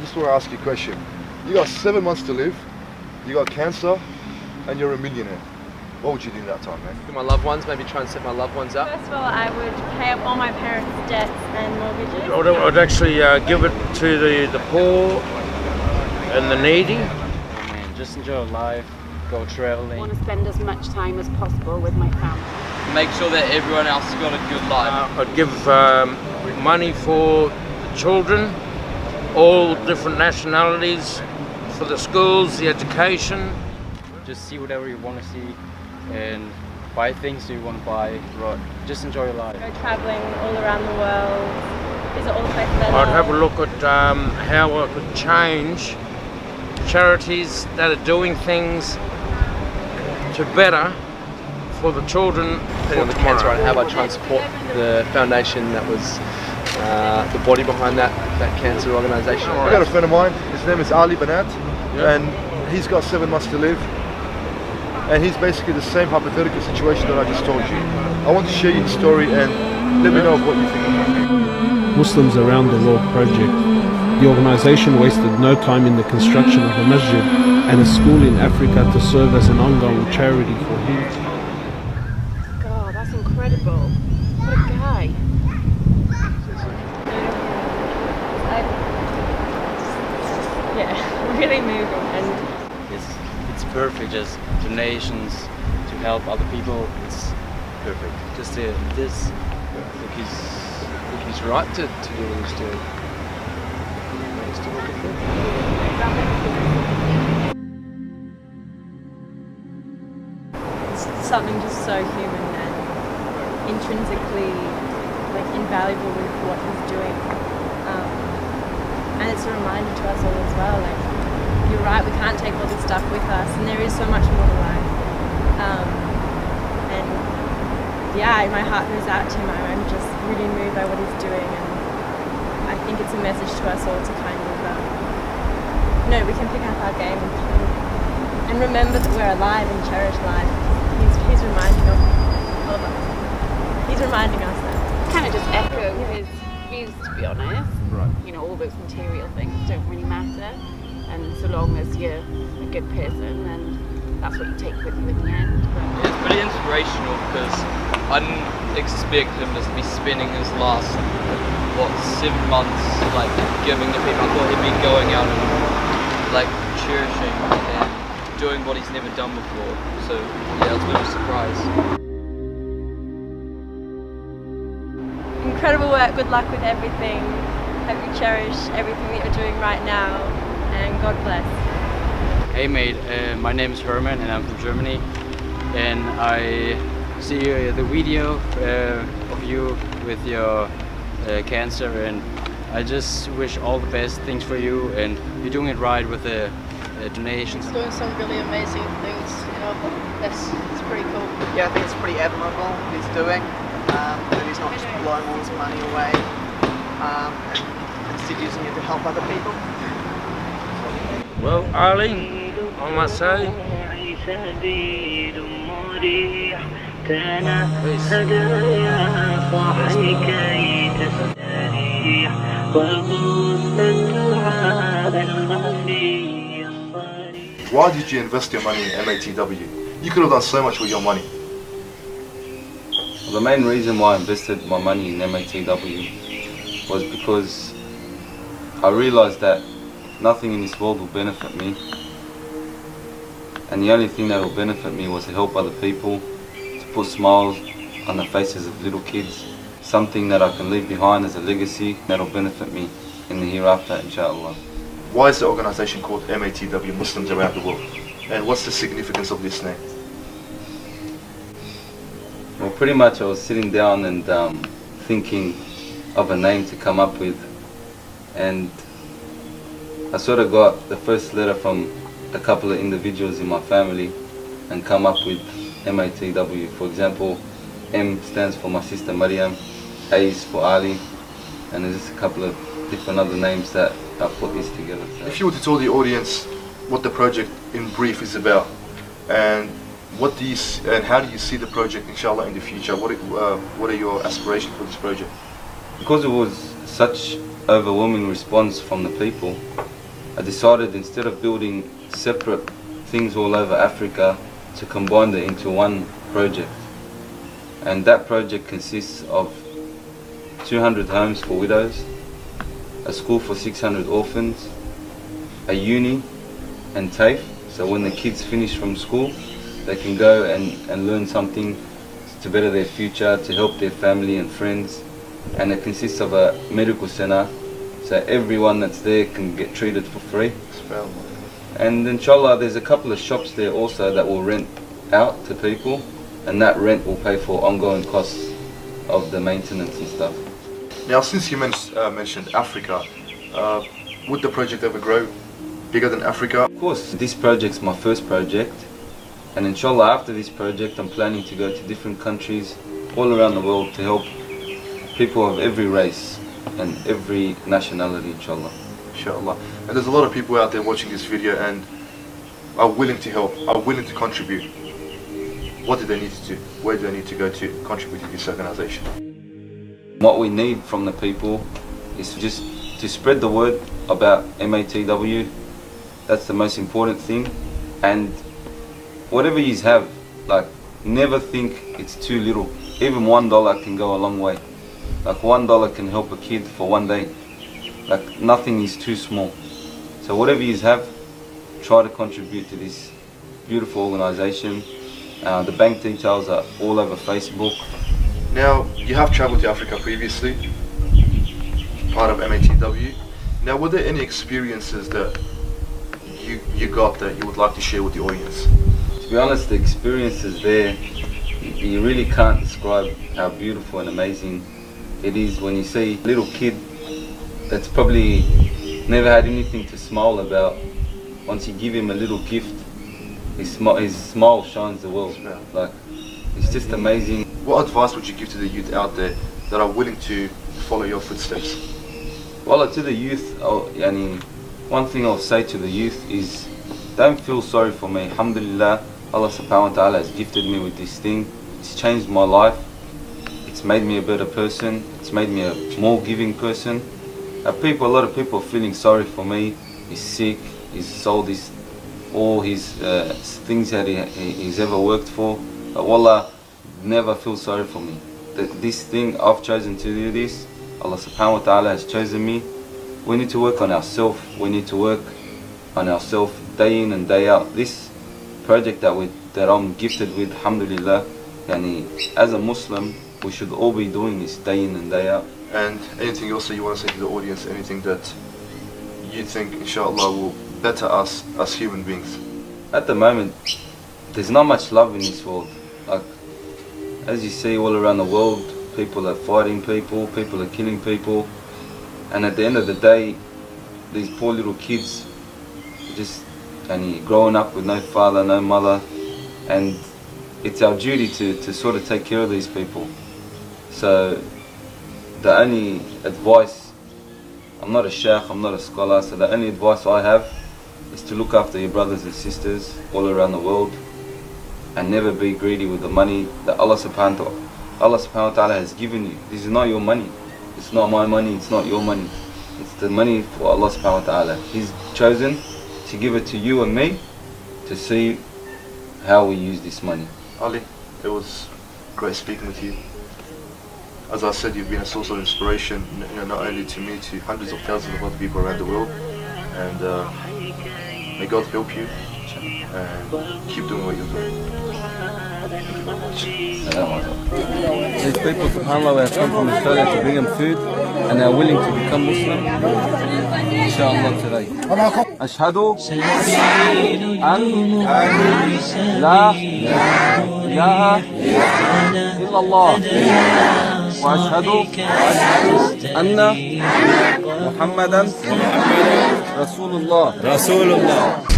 just want to ask you a question. You got seven months to live, you got cancer, and you're a millionaire. What would you do in that time, man? For my loved ones, maybe try and set my loved ones up. First of all, I would pay up all my parents' debts and mortgages. I would, I would actually uh, give it to the, the poor and the needy. Oh, Man, just enjoy life, go traveling. I want to spend as much time as possible with my family. Make sure that everyone else has got a good life. Uh, I'd give um, money for the children, all different nationalities, for the schools, the education. Just see whatever you want to see and buy things you want to buy. Right. Just enjoy your life. Go travelling all around the world, visit all the places I I'd have a look at um, how I could change charities that are doing things to better for the children Depending on the cancer I have, I try and support the foundation that was uh, the body behind that, that cancer organisation. I've got a friend of mine, his name is Ali Banat, and he's got seven months to live. And he's basically the same hypothetical situation that I just told you. I want to share your story and let me know what you think. Muslims Around the World project. The organization wasted no time in the construction of a masjid and a school in Africa to serve as an ongoing charity for him. God, that's incredible. What a guy. I, yeah, really moving and It's, it's perfect. Just donations to help other people. It's perfect. Just uh, this. I think he's, he's right to, to do what he's doing. He's doing a good thing. it's something just so human and intrinsically like invaluable with what he's doing. Um, and it's a reminder to us all as well, like you're right, we can't take all this stuff with us and there is so much more to life. Um, and yeah, my heart goes out to him. I'm just really moved by what he's doing and I think it's a message to us all to kind of um, no, we can pick up our game and, and remember that we're alive and cherish life. He's, he's reminding of all of us. He's reminding us that. Kind of just echo his views, to be honest. Right. You know, all those material things don't really matter. And so long as you're a good person, then that's what you take with you in the end. But It's pretty inspirational because I didn't expect him to be spending his last, what, seven months, like, giving to people. I thought he'd be going out and, like, cherishing and doing what he's never done before. So, yeah, it was a bit of a surprise. Incredible work, good luck with everything. Hope you cherish everything that you're doing right now and God bless. Hey mate, uh, my name is Herman and I'm from Germany. And I see uh, the video uh, of you with your uh, cancer and I just wish all the best things for you and you're doing it right with the uh, donations. doing some really amazing things, you know. That's it's pretty cool. Yeah, I think it's pretty admirable what he's doing. Um, that he's not just blowing all his money away um, and instead using it to help other people. Well, Ali, I must say, Why did you invest your money in MATW? You could have done so much with your money. The main reason why I invested my money in MATW was because I realized that nothing in this world will benefit me. And the only thing that will benefit me was to help other people, to put smiles on the faces of little kids. Something that I can leave behind as a legacy that'll benefit me in the hereafter, inshallah. Why is the organization called MATW, Muslims Around the World? And what's the significance of this name? Well, pretty much I was sitting down and um, thinking of a name to come up with, and I sort of got the first letter from a couple of individuals in my family and come up with MATW. For example, M stands for my sister Mariam, A is for Ali, and there's just a couple of different other names that I put this together. So. If you were to tell the audience what the project in brief is about, and what do you and how do you see the project, inshallah, in the future? What uh, what are your aspirations for this project? because it was such overwhelming response from the people, I decided instead of building separate things all over Africa to combine it into one project. And that project consists of 200 homes for widows, a school for 600 orphans, a uni and TAFE, so when the kids finish from school, they can go and, and learn something to better their future, to help their family and friends. And it consists of a medical center, so everyone that's there can get treated for free. And inshallah, there's a couple of shops there also that will rent out to people, and that rent will pay for ongoing costs of the maintenance and stuff. Now, since you men- uh, mentioned Africa, uh, would the project ever grow bigger than Africa? Of course, this project's my first project, and inshallah, after this project, I'm planning to go to different countries all around the world to help people of every race and every nationality, inshallah. Inshallah. And there's a lot of people out there watching this video and are willing to help, are willing to contribute. What do they need to do? Where do they need to go to contribute to this organization? What we need from the people is just to spread the word about MATW. That's the most important thing. And whatever you have, like, never think it's too little. Even one dollar can go a long way. Like one dollar can help a kid for one day. Like nothing is too small. So whatever you have, try to contribute to this beautiful organization. Uh, the bank details are all over Facebook. Now, you have traveled to Africa previously, part of MATW. Now, were there any experiences that you, you got that you would like to share with the audience? To be honest, the experiences there, you really can't describe how beautiful and amazing it is when you see a little kid that's probably never had anything to smile about. Once you give him a little gift, his, his smile shines the world. Like, it's just amazing. What advice would you give to the youth out there that are willing to follow your footsteps? Well, to the youth, I'll, yani, one thing I'll say to the youth is don't feel sorry for me. Alhamdulillah, Allah subhanahu wa ta'ala has gifted me with this thing. It's changed my life. It's made me a better person. It's made me a more giving person. Uh, people, a lot of people are feeling sorry for me. He's sick. He's sold his, all his uh, things that he, he- he's ever worked for. But wallah, never feel sorry for me. Th- This thing, I've chosen to do this. Allah subhanahu wa ta'ala has chosen me. We need to work on ourselves. We need to work on ourselves day in and day out. This project that we that I'm gifted with, alhamdulillah, yani, as a Muslim, we should all be doing this day in and day out. And anything else that you want to say to the audience, anything that you think, inshallah, will better us as human beings? At the moment, there's not much love in this world. Like, as you see all around the world, people are fighting people, people are killing people, and at the end of the day, these poor little kids just and growing up with no father, no mother, and it's our duty to, to sort of take care of these people. So, the only advice, I'm not a sheikh, I'm not a scholar, so the only advice I have is to look after your brothers and sisters all around the world and never be greedy with the money that Allah subhanahu wa Allah subhanahu wa ta'ala has given you. This is not your money. It's not my money, it's not your money. It's the money for Allah subhanahu wa ta'ala. He's chosen to give it to you and me to see how we use this money. Ali, it was great speaking with you As I said, you've been a source of inspiration, n- you know, not only to me, to hundreds of thousands of other people around the world. And uh, may God help you and keep doing what you're doing. Thank you very much. These people, subhanAllah, have come from Australia to bring them food and they're willing to become Muslim. Inshallah today. أشهد أن لا إله إلا الله وأشهد أن محمدا رسول الله. رسول الله.